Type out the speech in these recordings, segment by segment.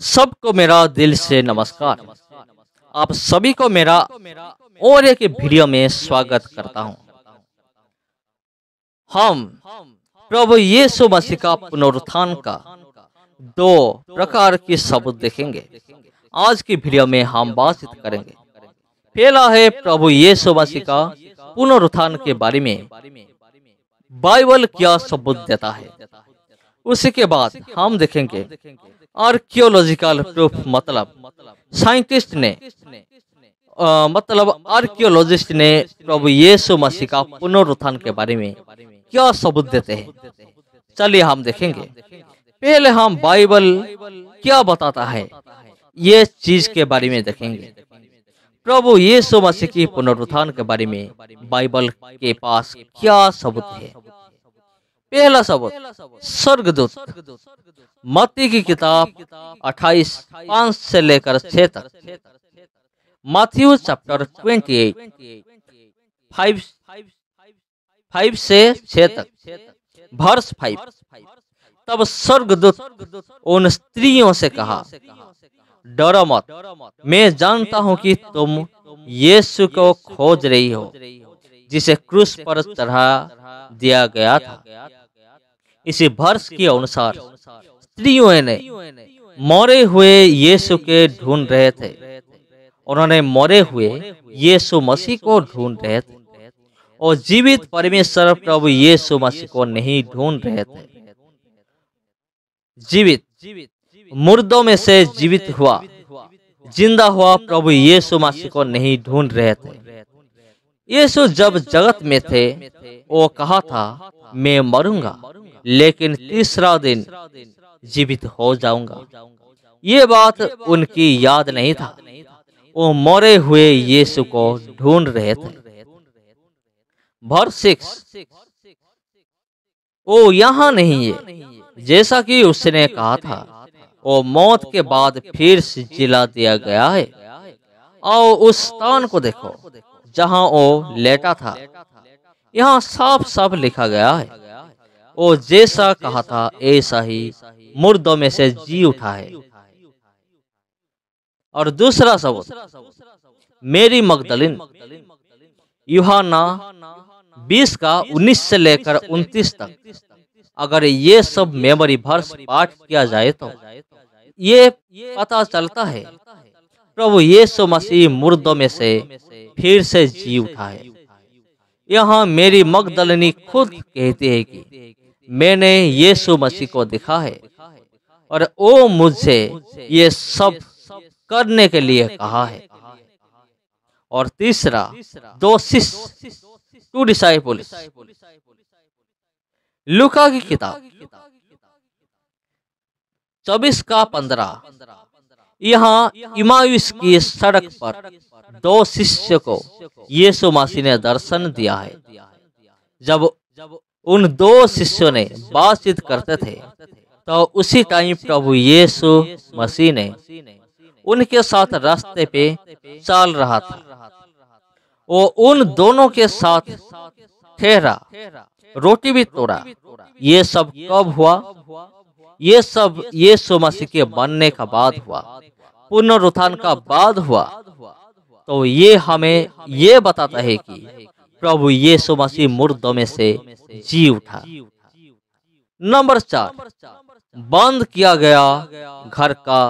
सबको मेरा दिल से नमस्कार। आप सभी को मेरा और एक वीडियो में स्वागत करता हूँ। हम प्रभु यीशु मसीह का पुनरुत्थान का दो प्रकार के सबूत देखेंगे। आज की वीडियो में हम बातचीत करेंगे। पहला है प्रभु यीशु मसीह का पुनरुत्थान के बारे में। बाइबल क्या सबूत देता है? उसी के बाद हम देखेंगे आर्कियोलॉजिकल प्रूफ मतलब। साइंटिस्ट ने मतलब आर्कियोलॉजिस्ट ने प्रभु यीशु मसीह का पुनरुत्थान के बारे में क्या सबूत देते हैं? चलिए हम देखेंगे। पहले हम बाइबल क्या बताता है, ये चीज़ के बारे में देखेंगे। प्रभु यीशु मसीह की पुनरुत्थान के बारे में बाइबल के पास क्या सबूत है? पहला सबूत स्वर्गदूत। मत्ती की किताब 28 पाँच से लेकर छह तक। माथ्यू चैप्टर 28 फाइव फाइव से छह तक। वर्ष फाइव। तब स्वर्गदूत उन स्त्रियों से कहा डरो मत। मैं जानता हूँ कि तुम यीशु को खोज रही हो। जिसे क्रूस पर चढ़ा दिया गया था। इसी वर्ष के अनुसार स्त्रियों ने मरे हुए यीशु के ढूंढ रहे थे। उन्होंने मरे हुए यीशु मसीह को ढूंढ रहे थे। और जीवित परमेश्वर प्रभु यीशु मसीह को नहीं ढूंढ रहे थे। जीवित जीवित मुर्दों में से जीवित हुआ। ज़िंदा हुआ प्रभु यीशु मसीह को नहीं ढूंढ रहे थे। यीशु जब जगत में थे, वो कहा था, मैं मरूँगा, लेकिन तीसरा दिन जीवित हो जाऊँगा। ये बात उनकी याद नहीं था। वो मरे हुए यीशु को ढूंढ रहे थे। भर सिक्स वो यहाँ नहीं है। जैसा कि उसने कहा था वो मौत के बाद फिर से जिला दिया गया है। आओ उस स्थान को देखो। जहाँ वो लेटा था। यहाँ साफ़ साफ़ लिखा गया है वो जैसा कहा था, ऐसा ही मुर्दों में से जी उठा है। और दूसरा सबूत, मेरी मगदलिन युहाना 20 का 19 से लेकर 29 तक, अगर ये सब मेमोरी भर्स पाठ किया जाए तो ये पता चलता है प्रभु यीशु मसीह मुर्दों में से फिर से जी उठा है यहाँ मेरी मगदलनी खुद कहती है कि मैंने यीशु मसीह को देखा है और वो मुझसे ये सब करने के लिए कहा है। और तीसरा, दो शिष्य टू डिसाइपल्स लुका की किताब, चौबीस का पंद्रह। यहाँ इमायुस की सड़क पर दो शिष्य को यीशु मसीह ने दर्शन दिया है। जब उन दो शिष्यों ने बातचीत करते थे तो उसी टाइम प्रभु यीशु मसीह ने उनके साथ रास्ते पे चल रहा था। वो उन दोनों के साथ ठहरा, रोटी भी तोड़ा। ये सब कब हुआ? ये सब यीशु मसीह के बनने का बाद हुआ। पुनरुत्थान का बाद हुआ। तो ये हमें ये बताता है कि प्रभु यीशु मसीह मुर्दों में से जी उठा। नंबर चार, बंद किया गया घर का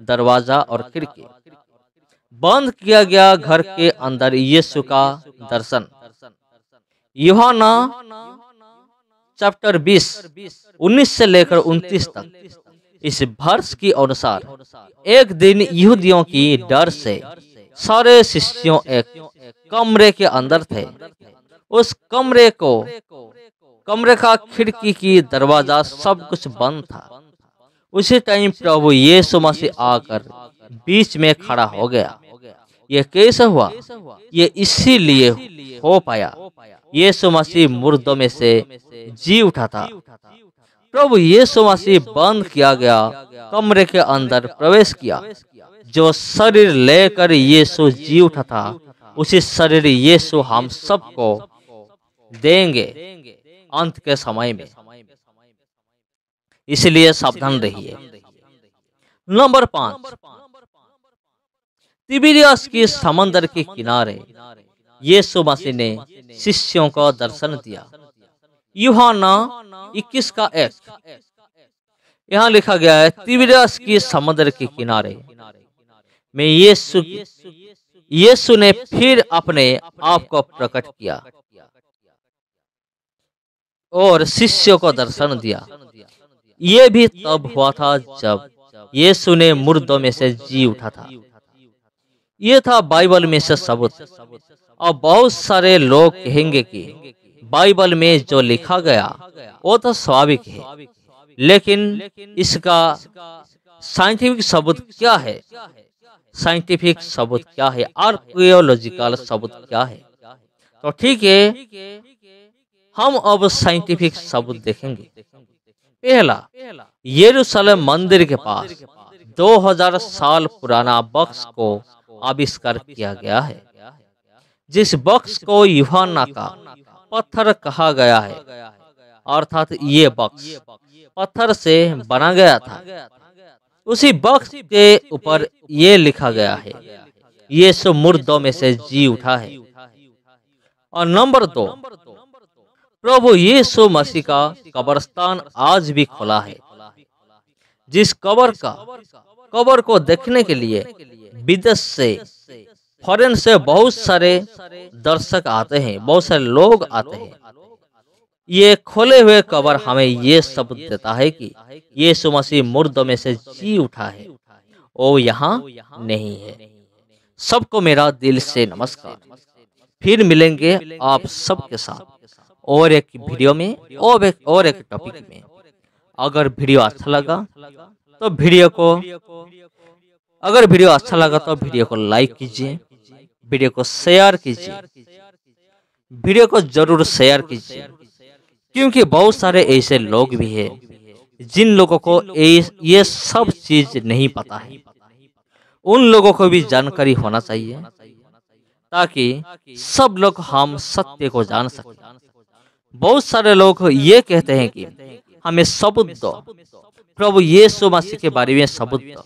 दरवाज़ा और खिड़की। बंद किया गया घर के अंदर यीशु का दर्शन। युहाना चैप्टर 20 19 से लेकर 29 तक। इस वर्ष के अनुसार, एक दिन यहूदियों की डर से सारे शिष्यों एक कमरे के अंदर थे। उस कमरे को, कमरे का खिड़की की दरवाज़ा सब कुछ बंद था। उसी टाइम प्रभु यीशु मसीह आकर बीच में खड़ा हो गया। ये कैसे हुआ? ये इसीलिए हो पाया। यीशु मसीह मुर्दों में से जी उठा था। प्रभु यीशु मसीह बंद किया गया, कमरे के अंदर प्रवेश किया। जो शरीर लेकर यीशु जी उठा था, उसी शरीर यीशु हम सबको देंगे अंत के समय में। इसलिए सावधान रहिए। नंबर पाँच, तिबिरियस के समंदर के किनारे यीशु मसीह ने शिष्यों को दर्शन दिया। यूहाना 21 का एक। यहाँ लिखा गया है तिबिरियस के समुद्र के किनारे। में यीशु यीशु ने फिर अपने आप को प्रकट किया और शिष्यों को दर्शन दिया। ये भी तब हुआ था जब यीशु ने मुर्दों में से जी उठा था। ये था बाइबल में से सबूत। और बहुत सारे लोग कहेंगे कि बाइबल में जो लिखा गया, वो तो स्वाभाविक है। लेकिन इसका साइंटिफिक सबूत क्या है? साइंटिफिक सबूत क्या है? आर्कियोलॉजिकल सबूत क्या है? तो ठीक है, हम अब साइंटिफिक सबूत देखेंगे। पहला, यरूशलेम मंदिर के पास 2000 साल पुराना बक्स को आविष्कार किया गया है, जिस बक्स को युहाना का पत्थर कहा गया है। अर्थात ये बक्स। पत्थर से बना गया था। उसी बक्स के ऊपर ये लिखा गया है, ये सो मुर्दों में से जी उठा है। और नंबर दो, प्रभु यीशु मसीह का कब्रस्तान आज भी खुला है, जिस कबर का, कबर को देखने के लिए विदेश से फॉरेन से बहुत सारे दर्शक आते हैं, बहुत सारे लोग आते हैं। ये खोले हुए कबर हमें ये शब्द देता है कि ये मसीह मुर्द में से जी उठा है वो यहाँ नहीं है। सबको मेरा दिल से नमस्कार। फिर मिलेंगे आप सबके साथ। और एक वीडियो में, और एक और एक टॉपिक में। अगर वीडियो अच्छा लगा तो वीडियो को, अगर वीडियो अच्छा लगा तो वीडियो को लाइक कीजिए। वीडियो को शेयर कीजिए। वीडियो को ज़रूर शेयर कीजिए। क्योंकि बहुत सारे ऐसे लोग भी हैं, जिन लोगों को ये सब चीज़ नहीं पता है। उन लोगों को भी जानकारी होना चाहिए, ताकि सब लोग हम सत्य को जान सकें। बहुत सारे लोग ये कहते हैं कि हमें सबूत दो। प्रभु यीशु मसीह के बारे में सबूत दो।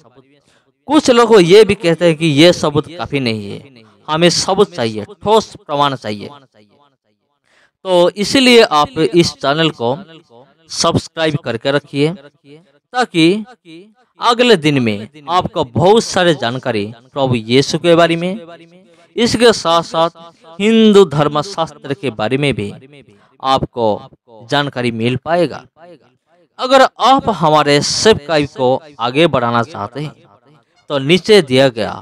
कुछ लोग ये भी कहते हैं कि ये सबूत काफ़ी नहीं है। हमें सबूत चाहिए ठोस प्रमाण चाहिए। तो इसलिए आप इस चैनल को सब्सक्राइब करके रखिए ताकि अगले दिन में आपको बहुत सारे जानकारी प्रभु यीशु के बारे में इसके साथ साथ हिंदू धर्म शास्त्र के बारे में भी आपको जानकारी मिल पाएगा। अगर आप हमारे सब्सक्राइब को आगे बढ़ाना चाहते हैं तो नीचे दिया गया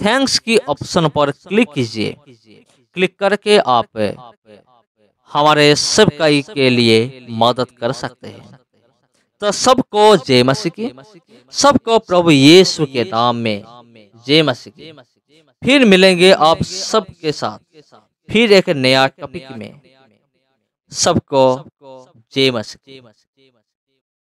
थैंक्स की ऑप्शन पर क्लिक कीजिए। क्लिक करके आप हमारे सब्सक्राइब के लिए मदद कर सकते हैं। तो सबको जय मसीह की। सबको प्रभु यीशु के नाम में जय मसीह की। फिर मिलेंगे आप सबके साथ। फिर एक नया टॉपिक में। सबको जय मसीह